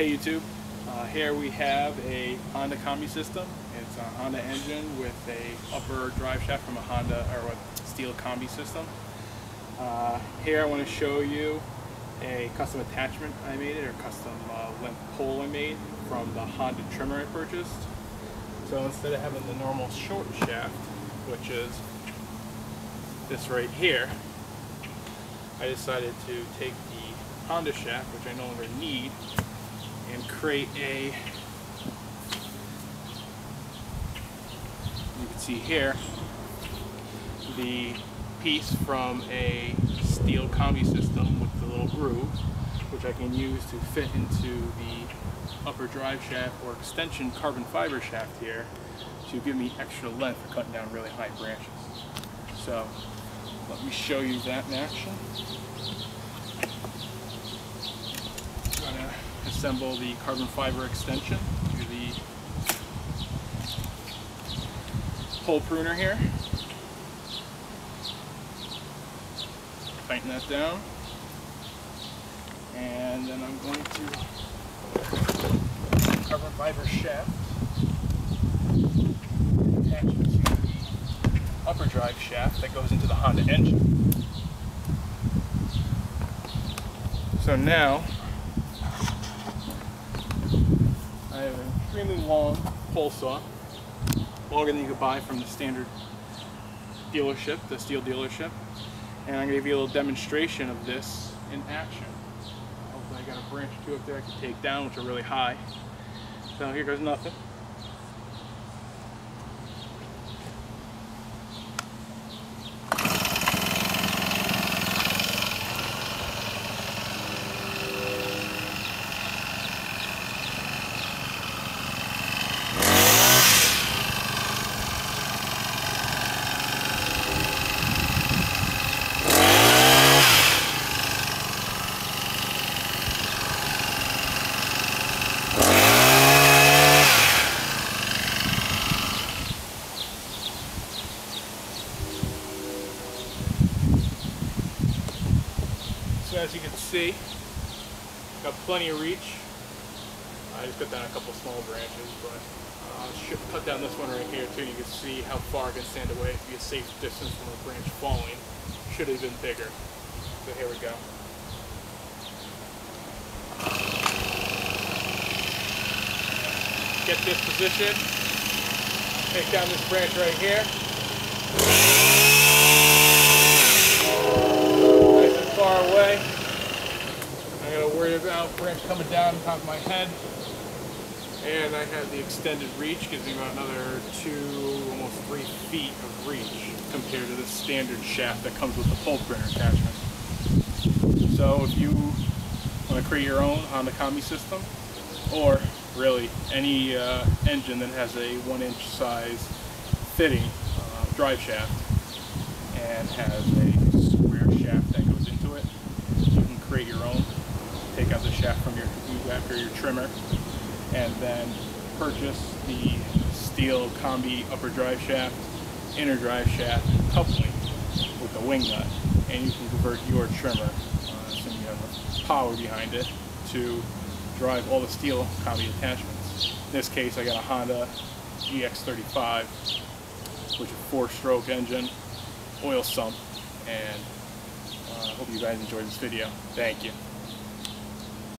Hey YouTube, uh, here we have a Honda Combi system. It's a Honda engine with a upper drive shaft from a Honda or a Stihl combi system. Uh, here I want to show you a custom attachment I made it or custom uh, length pole I made from the Honda trimmer I purchased. So instead of having the normal short shaft, which is this right here, I decided to take the Honda shaft, which I no longer need, create a, you can see here, the piece from a Stihl combi system with the little groove, which I can use to fit into the upper drive shaft or extension carbon fiber shaft here to give me extra length for cutting down really high branches. So let me show you that in action. Assemble the carbon fiber extension to the pole pruner here. Tighten that down. And then I'm going to carbon fiber shaft to the upper drive shaft that goes into the Honda engine. So now I have an extremely long pole saw, longer than you could buy from the standard dealership, the Stihl dealership. And I'm going to give you a little demonstration of this in action. Hopefully I got a branch or two up there I can take down, which are really high. So here goes nothing. So as you can see, got plenty of reach. I just cut down a couple small branches, but uh, should cut down this one right here too. You can see how far I can stand away to be a safe distance from a branch falling. Should have been bigger. So here we go. Get this position. Take down this branch right here. Branch coming down on top of my head. And I have the extended reach, gives me about another two, almost three feet of reach compared to the standard shaft that comes with the pole pruner attachment. So if you want to create your own Honda Combi system, or really any uh, engine that has a one inch size fitting uh, drive shaft and has a square shaft that goes into it, you can create your own. Take out the shaft from your after your trimmer, and then purchase the Stihl combi upper drive shaft, inner drive shaft coupling with the wing nut, and you can convert your trimmer, uh, assuming you have power behind it, to drive all the Stihl combi attachments. In this case, I got a Honda GX35, which is a four-stroke engine, oil sump, and I uh, hope you guys enjoyed this video. Thank you.